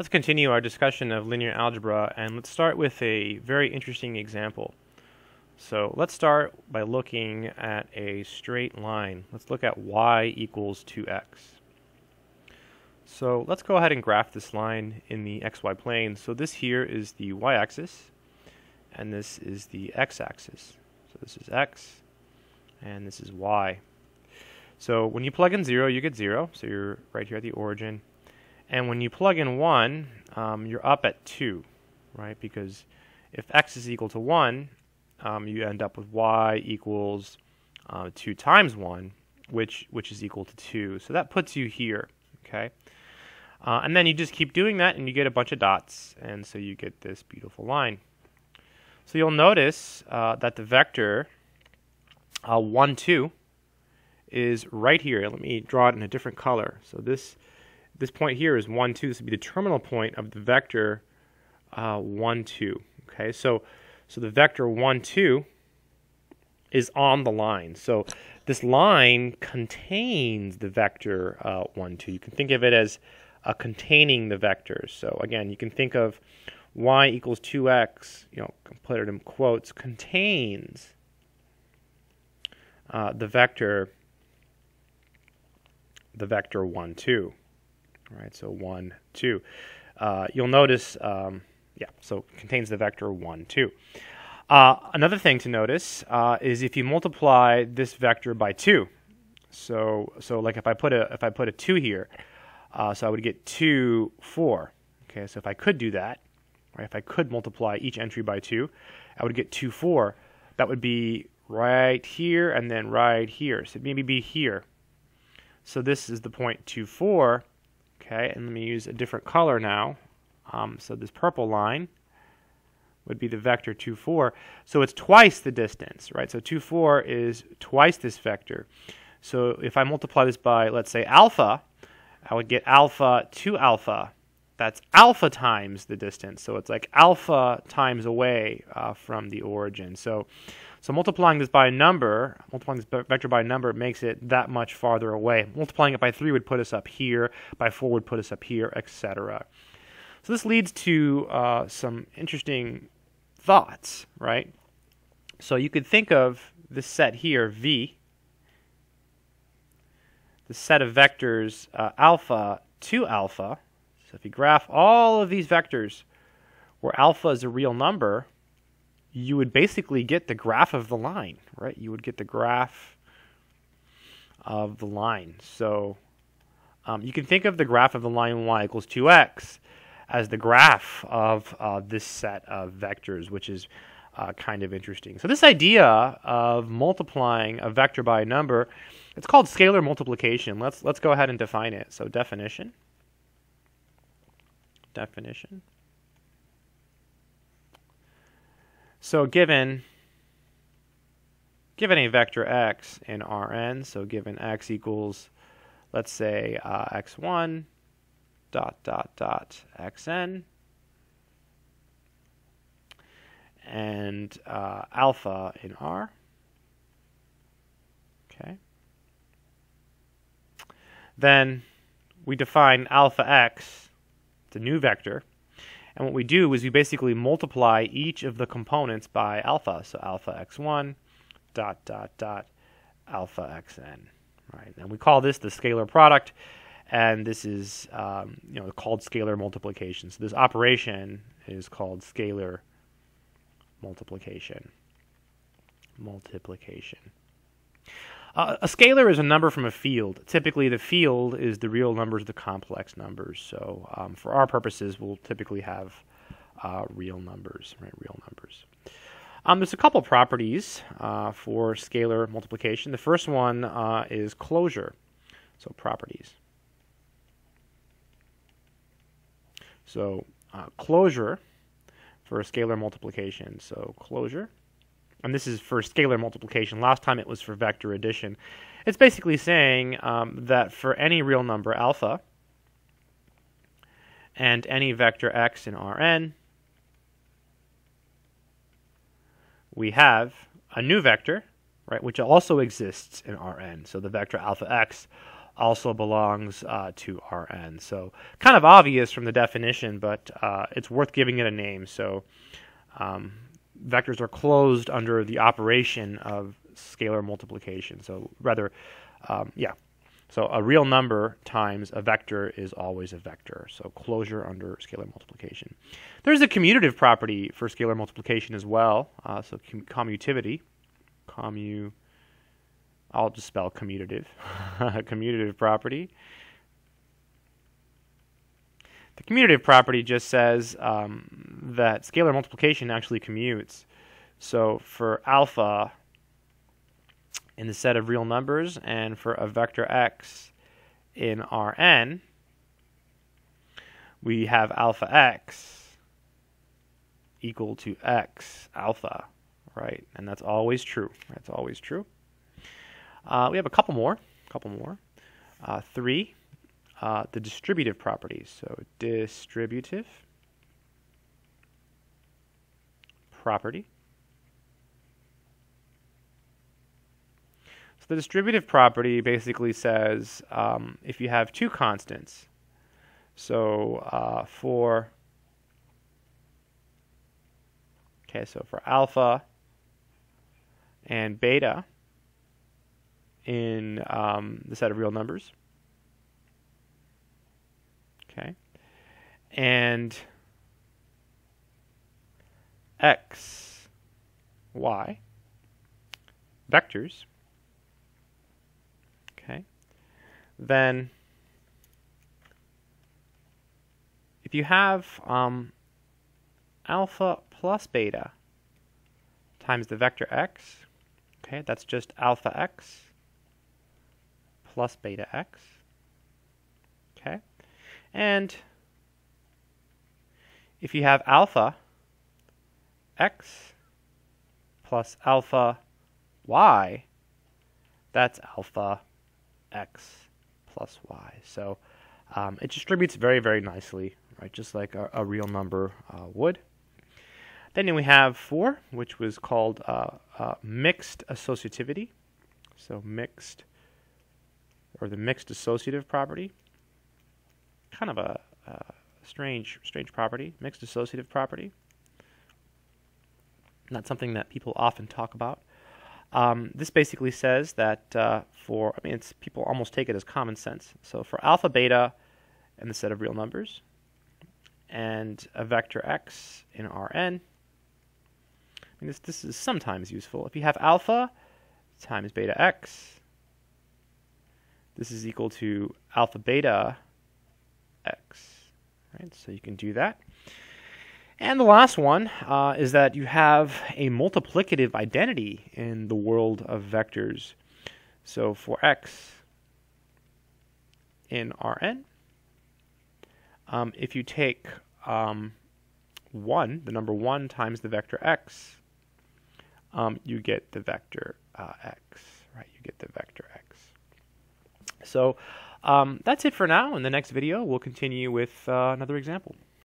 Let's continue our discussion of linear algebra and let's start with a very interesting example. So let's start by looking at a straight line. Let's look at y equals 2x. So let's go ahead and graph this line in the xy plane. So this here is the y-axis and this is the x-axis. So this is x and this is y. So when you plug in 0, you get 0. So you're right here at the origin. And when you plug in 1, um, you're up at 2, right? Because if x is equal to 1, um, you end up with y equals uh, 2 times 1, which, which is equal to 2. So that puts you here, okay? Uh, and then you just keep doing that and you get a bunch of dots, and so you get this beautiful line. So you'll notice uh, that the vector uh, 1, 2 is right here. Let me draw it in a different color. So this this point here is 1, 2. This would be the terminal point of the vector uh, 1, 2. Okay, so, so the vector 1, 2 is on the line. So this line contains the vector uh, 1, 2. You can think of it as uh, containing the vectors. So again, you can think of y equals 2x, you know, put it in quotes, contains uh, the vector the vector 1, 2 right? So 1, 2. Uh, you'll notice, um, yeah, so contains the vector 1, 2. Uh, another thing to notice uh, is if you multiply this vector by 2. So, so like if I put a if I put a 2 here, uh, so I would get 2, 4. Okay, so if I could do that, right, if I could multiply each entry by 2, I would get 2, 4. That would be right here and then right here. So maybe be here. So this is the point 2, 4. Okay, and let me use a different color now. Um, so this purple line would be the vector 2, 4. So it's twice the distance, right? So 2, 4 is twice this vector. So if I multiply this by, let's say, alpha, I would get alpha 2 alpha. That's alpha times the distance. So it's like alpha times away uh, from the origin. So so multiplying this by a number, multiplying this vector by a number makes it that much farther away. Multiplying it by 3 would put us up here, by 4 would put us up here, etc. So this leads to uh, some interesting thoughts, right? So you could think of this set here, V, the set of vectors uh, alpha to alpha. So if you graph all of these vectors where alpha is a real number, you would basically get the graph of the line, right? You would get the graph of the line. So um, you can think of the graph of the line y equals 2x as the graph of uh, this set of vectors, which is uh, kind of interesting. So this idea of multiplying a vector by a number, it's called scalar multiplication. Let's let's go ahead and define it. So definition. Definition. So given given a vector x in Rn, so given x equals, let's say, uh, x1 dot dot dot xn, and uh, alpha in R. Okay. Then we define alpha x, the new vector, and what we do is we basically multiply each of the components by alpha. So alpha x1 dot dot dot alpha xn. Right, and we call this the scalar product, and this is um, you know called scalar multiplication. So this operation is called scalar multiplication. Multiplication. Uh, a scalar is a number from a field. Typically, the field is the real numbers, the complex numbers. So, um, for our purposes, we'll typically have uh, real numbers, right? Real numbers. Um, there's a couple properties uh, for scalar multiplication. The first one uh, is closure. So, properties. So, uh, closure for scalar multiplication. So, closure and this is for scalar multiplication. Last time it was for vector addition. It's basically saying um, that for any real number alpha and any vector x in Rn, we have a new vector, right, which also exists in Rn. So the vector alpha x also belongs uh, to Rn. So kind of obvious from the definition, but uh, it's worth giving it a name. So um, vectors are closed under the operation of scalar multiplication. So rather, um, yeah. So a real number times a vector is always a vector. So closure under scalar multiplication. There's a commutative property for scalar multiplication as well. Uh, so com commutativity, commu I'll just spell commutative. commutative property. The commutative property just says um, that scalar multiplication actually commutes. So for alpha in the set of real numbers and for a vector x in Rn, we have alpha x equal to x alpha, right? And that's always true. That's always true. Uh, we have a couple more, couple more. Uh, three, uh, the distributive properties. So distributive property. So the distributive property basically says um, if you have two constants, so uh, for okay, so for alpha and beta, in um, the set of real numbers. Okay. And x, y, vectors. Okay. Then if you have um, alpha plus beta times the vector x, okay, that's just alpha x plus beta x. Okay? And if you have alpha x plus alpha y, that's alpha x plus y. So um, it distributes very, very nicely, right? Just like a, a real number uh, would. Then we have 4, which was called uh, uh, mixed associativity. So mixed or the mixed associative property. Kind of a, strange, strange property, mixed associative property. Not something that people often talk about. Um, this basically says that uh, for, I mean, it's people almost take it as common sense. So for alpha, beta, and the set of real numbers, and a vector x in Rn, I mean, this, this is sometimes useful. If you have alpha times beta x, this is equal to alpha beta. Right, so you can do that. And the last one uh, is that you have a multiplicative identity in the world of vectors. So for x in Rn, um, if you take um, 1, the number 1 times the vector x, um, you get the vector uh, x, right? You get the vector x. So um, that's it for now. In the next video, we'll continue with uh, another example.